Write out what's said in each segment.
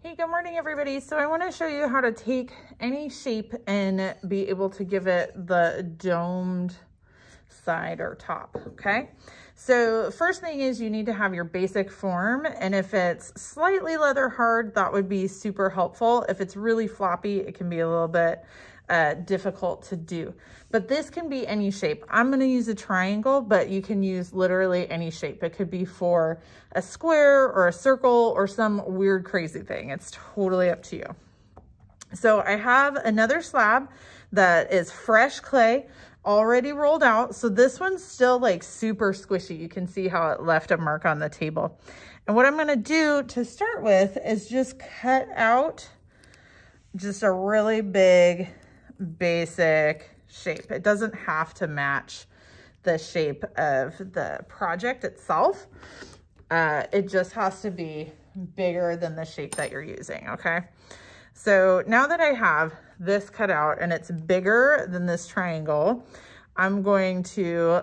Hey, good morning everybody. So I want to show you how to take any shape and be able to give it the domed side or top, okay? So first thing is you need to have your basic form and if it's slightly leather hard, that would be super helpful. If it's really floppy, it can be a little bit uh, difficult to do. But this can be any shape. I'm gonna use a triangle, but you can use literally any shape. It could be for a square or a circle or some weird crazy thing. It's totally up to you. So I have another slab that is fresh clay already rolled out. So this one's still like super squishy. You can see how it left a mark on the table. And what I'm gonna do to start with is just cut out just a really big basic shape. It doesn't have to match the shape of the project itself. Uh, it just has to be bigger than the shape that you're using, okay? So now that I have this cut out and it's bigger than this triangle, I'm going to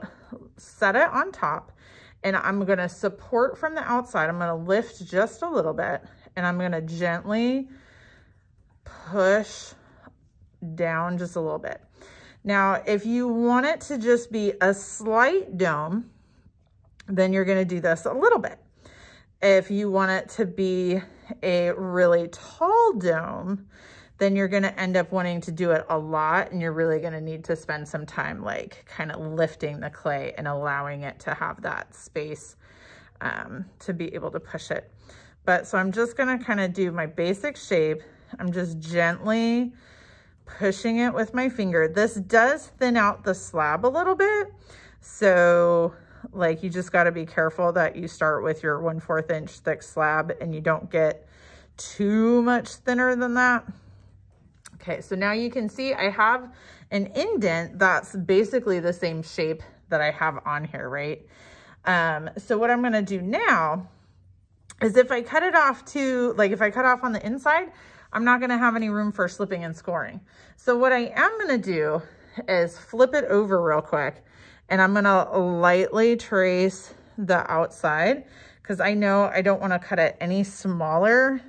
set it on top and I'm gonna support from the outside. I'm gonna lift just a little bit and I'm gonna gently push down just a little bit. Now, if you want it to just be a slight dome, then you're gonna do this a little bit. If you want it to be a really tall dome, then you're gonna end up wanting to do it a lot and you're really gonna need to spend some time like kind of lifting the clay and allowing it to have that space um, to be able to push it. But so I'm just gonna kind of do my basic shape. I'm just gently pushing it with my finger. This does thin out the slab a little bit. So like you just gotta be careful that you start with your 1 4th inch thick slab and you don't get too much thinner than that. Okay, so now you can see I have an indent that's basically the same shape that I have on here, right? Um, so what I'm gonna do now is if I cut it off to, like if I cut off on the inside, I'm not gonna have any room for slipping and scoring. So what I am gonna do is flip it over real quick and I'm gonna lightly trace the outside because I know I don't wanna cut it any smaller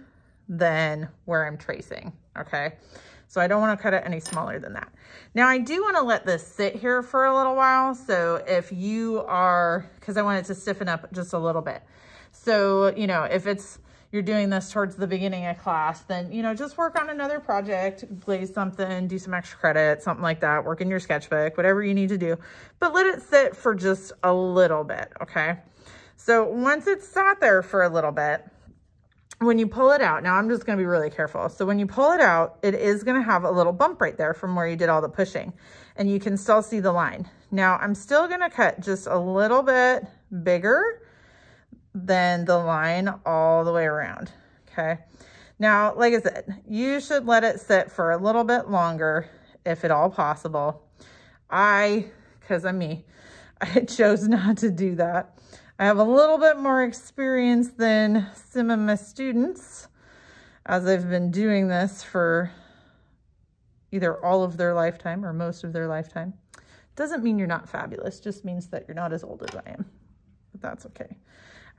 than where I'm tracing, okay? So I don't wanna cut it any smaller than that. Now I do wanna let this sit here for a little while. So if you are, cause I want it to stiffen up just a little bit. So, you know, if it's you're doing this towards the beginning of class, then, you know, just work on another project, glaze something, do some extra credit, something like that, work in your sketchbook, whatever you need to do, but let it sit for just a little bit, okay? So once it's sat there for a little bit, when you pull it out, now I'm just gonna be really careful. So when you pull it out, it is gonna have a little bump right there from where you did all the pushing and you can still see the line. Now I'm still gonna cut just a little bit bigger than the line all the way around, okay? Now, like I said, you should let it sit for a little bit longer if at all possible. I, because I'm me, I chose not to do that. I have a little bit more experience than some of my students as I've been doing this for either all of their lifetime or most of their lifetime. Doesn't mean you're not fabulous, just means that you're not as old as I am, but that's okay.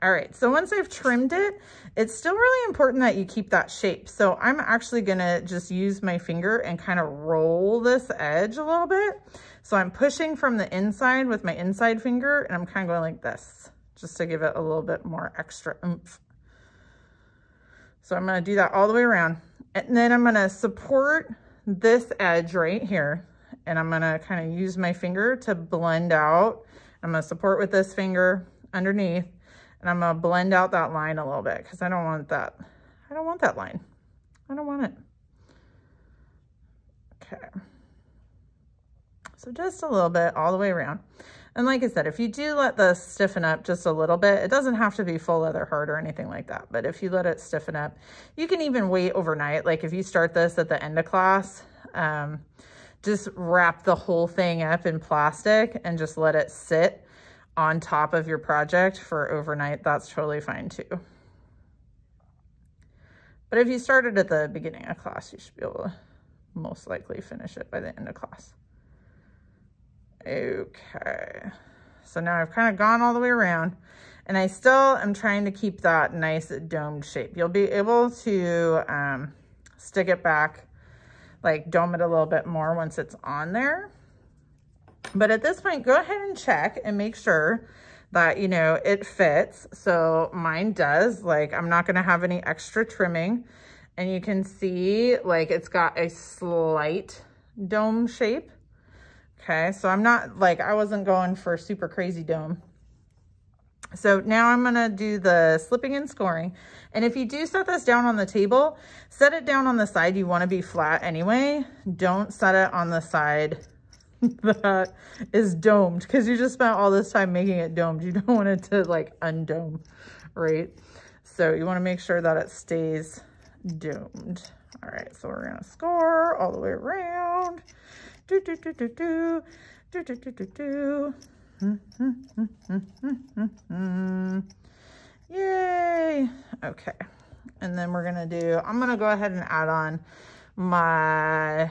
All right, so once I've trimmed it, it's still really important that you keep that shape. So I'm actually gonna just use my finger and kind of roll this edge a little bit. So I'm pushing from the inside with my inside finger and I'm kind of going like this, just to give it a little bit more extra oomph. So I'm gonna do that all the way around. And then I'm gonna support this edge right here. And I'm gonna kind of use my finger to blend out. I'm gonna support with this finger underneath and I'm gonna blend out that line a little bit because I don't want that. I don't want that line. I don't want it. Okay. So just a little bit all the way around. And like I said, if you do let this stiffen up just a little bit, it doesn't have to be full leather hard or anything like that. But if you let it stiffen up, you can even wait overnight. Like if you start this at the end of class, um, just wrap the whole thing up in plastic and just let it sit on top of your project for overnight, that's totally fine too. But if you started at the beginning of class, you should be able to most likely finish it by the end of class. Okay, so now I've kind of gone all the way around. And I still am trying to keep that nice domed shape. You'll be able to um, stick it back, like dome it a little bit more once it's on there. But at this point, go ahead and check and make sure that, you know, it fits. So mine does, like I'm not gonna have any extra trimming. And you can see like it's got a slight dome shape. Okay, so I'm not like, I wasn't going for super crazy dome. So now I'm gonna do the slipping and scoring. And if you do set this down on the table, set it down on the side you wanna be flat anyway. Don't set it on the side that is domed because you just spent all this time making it domed. You don't want it to like undome, right? So you want to make sure that it stays domed. All right, so we're going to score all the way around. Do, do, do, do, do. Do, do, do, do, do. Mm, mm, mm, Yay! Okay. And then we're going to do, I'm going to go ahead and add on my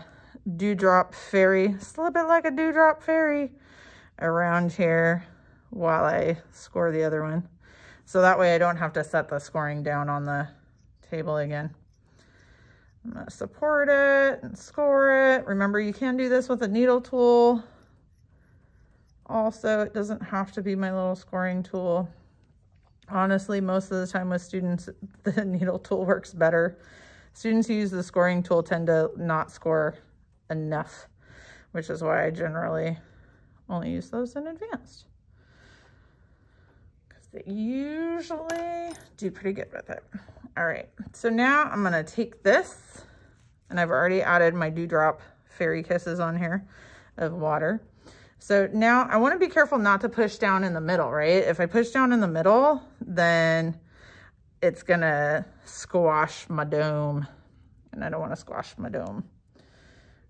dewdrop fairy, slip it like a dewdrop fairy around here while I score the other one. So that way I don't have to set the scoring down on the table again. I'm gonna support it and score it. Remember, you can do this with a needle tool. Also, it doesn't have to be my little scoring tool. Honestly, most of the time with students, the needle tool works better. Students who use the scoring tool tend to not score enough, which is why I generally only use those in advanced. Because they usually do pretty good with it. All right, so now I'm gonna take this, and I've already added my Dewdrop Fairy Kisses on here of water. So now I wanna be careful not to push down in the middle, right? If I push down in the middle, then it's gonna squash my dome, and I don't wanna squash my dome.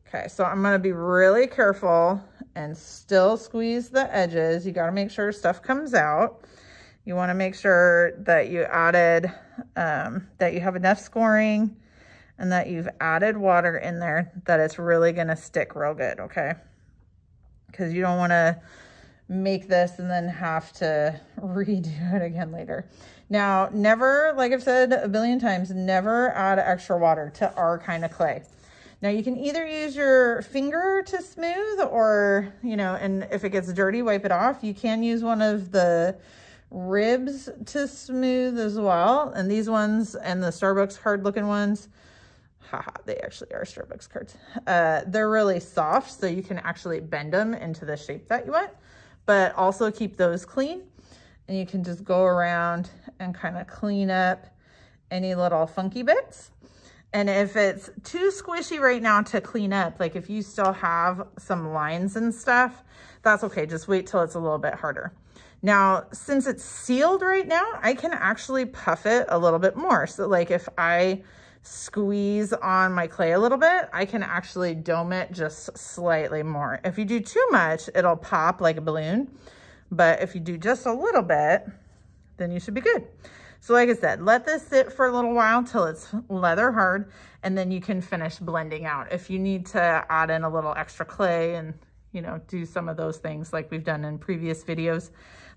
Okay, so I'm gonna be really careful and still squeeze the edges. You gotta make sure stuff comes out. You wanna make sure that you added, um, that you have enough scoring and that you've added water in there that it's really gonna stick real good, okay? Because you don't wanna make this and then have to redo it again later. Now, never, like I've said a billion times, never add extra water to our kind of clay. Now you can either use your finger to smooth or, you know, and if it gets dirty, wipe it off. You can use one of the ribs to smooth as well. And these ones and the Starbucks card looking ones, haha, they actually are Starbucks cards. Uh, they're really soft, so you can actually bend them into the shape that you want, but also keep those clean. And you can just go around and kind of clean up any little funky bits. And if it's too squishy right now to clean up, like if you still have some lines and stuff, that's okay. Just wait till it's a little bit harder. Now, since it's sealed right now, I can actually puff it a little bit more. So like if I squeeze on my clay a little bit, I can actually dome it just slightly more. If you do too much, it'll pop like a balloon. But if you do just a little bit, then you should be good. So like I said, let this sit for a little while till it's leather hard, and then you can finish blending out. If you need to add in a little extra clay and, you know, do some of those things like we've done in previous videos,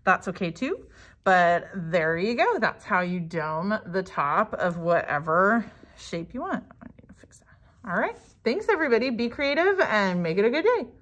that's okay too. But there you go. That's how you dome the top of whatever shape you want. I need to fix that. All right. Thanks, everybody. Be creative and make it a good day.